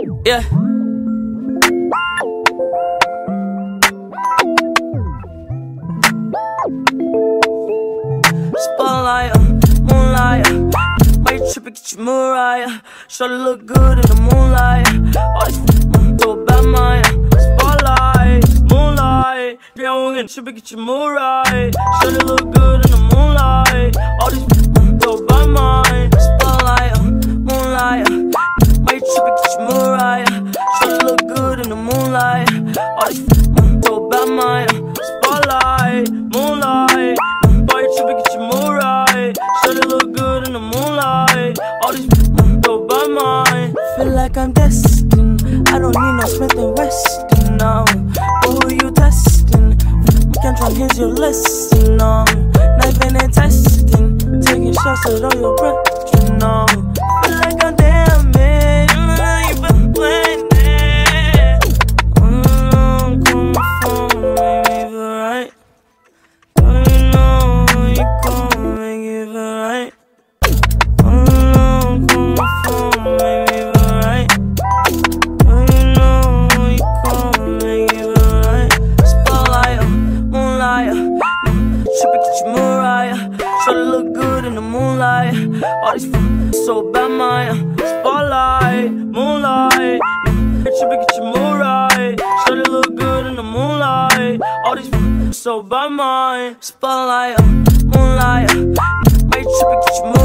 Yeah. Spotlight, moonlight. Why you tripping? Get your Mariah. Shorty look good in the moonlight. All mm, throw bad mind. Spotlight, moonlight. Yeah, I'm gonna tripping, get your Mariah. Shorty look good in the moonlight. All these in the moonlight. All these mm, throw a bad mind. Spotlight, moonlight. Boy, you tripping, get your mood right. Shorty look good in the moonlight. All these mm, go by mine. Feel like I'm destined. I don't need no Smith and Wesson now. But who you testing? You can try here's your lesson now. Knifing and testing, taking shots at all your breath. You Try to look good in the moonlight. All these f- so bad, mine. Spotlight, moonlight, mm, trippin' get your Mariah. Try to look good in the moonlight. All these f- so bad, mine. Spotlight, uh, moonlight, uh, make trippin' get your Mariah.